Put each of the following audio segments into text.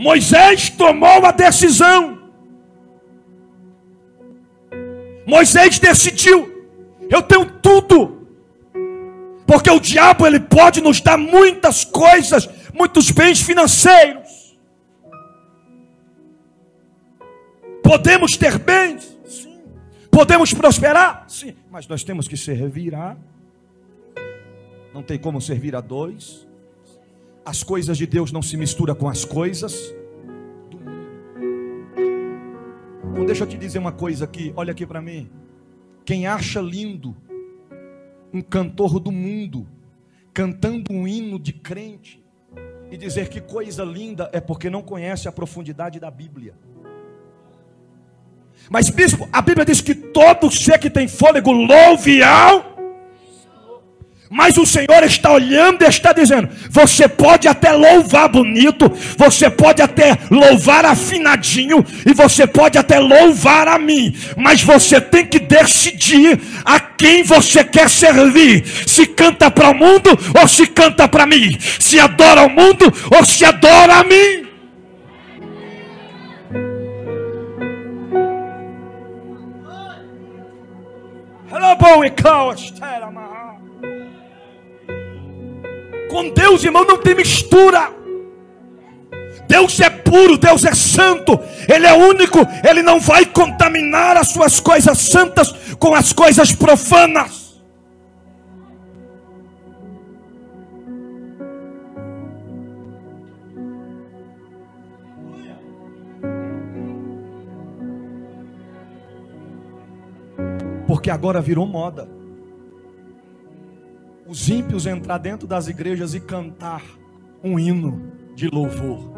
Moisés tomou a decisão. Moisés decidiu: eu tenho tudo. Porque o diabo ele pode nos dar muitas coisas, muitos bens financeiros. Podemos ter bens, sim. Podemos prosperar, sim. Mas nós temos que servir a. Não tem como servir a dois. As coisas de Deus não se misturam com as coisas do mundo. Então deixa eu te dizer uma coisa aqui, olha aqui para mim. Quem acha lindo um cantor do mundo cantando um hino de crente e dizer que coisa linda é porque não conhece a profundidade da Bíblia. Mas bispo, a Bíblia diz que todo ser que tem fôlego louve ao mas o Senhor está olhando e está dizendo: você pode até louvar bonito, você pode até louvar afinadinho, e você pode até louvar a mim, mas você tem que decidir a quem você quer servir: se canta para o mundo ou se canta para mim, se adora o mundo ou se adora a mim. Hello, bom e Com Deus, irmão, não tem mistura. Deus é puro, Deus é santo, Ele é único, Ele não vai contaminar as suas coisas santas com as coisas profanas. Porque agora virou moda os ímpios entrar dentro das igrejas e cantar um hino de louvor.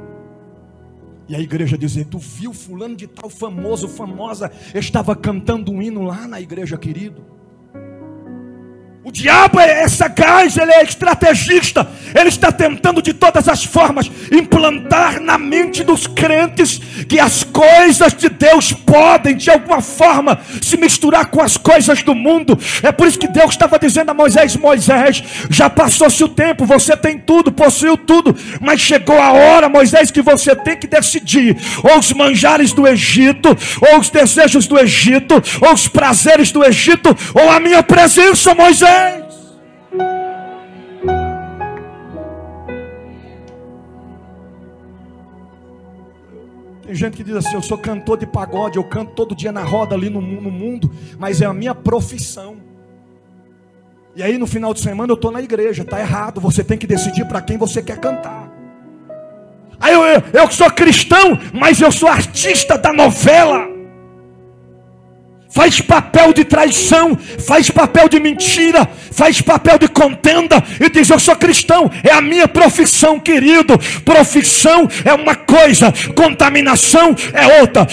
E a igreja dizer: Tu viu fulano de tal famoso, famosa, estava cantando um hino lá na igreja, querido. O diabo é sagaz, ele é estrategista, ele está tentando de todas as formas implantar na mente dos crentes que as coisas de Deus podem de alguma forma se misturar com as coisas do mundo. É por isso que Deus estava dizendo a Moisés: Moisés, já passou-se o tempo, você tem tudo, possuiu tudo, mas chegou a hora, Moisés, que você tem que decidir: ou os manjares do Egito, ou os desejos do Egito, ou os prazeres do Egito, ou a minha presença, Moisés. Gente que diz assim: eu sou cantor de pagode, eu canto todo dia na roda ali no, no mundo, mas é a minha profissão. E aí no final de semana eu estou na igreja, está errado, você tem que decidir para quem você quer cantar. Aí eu, eu, eu sou cristão, mas eu sou artista da novela faz papel de traição, faz papel de mentira, faz papel de contenda e diz: Eu sou cristão, é a minha profissão, querido. Profissão é uma coisa, contaminação é outra.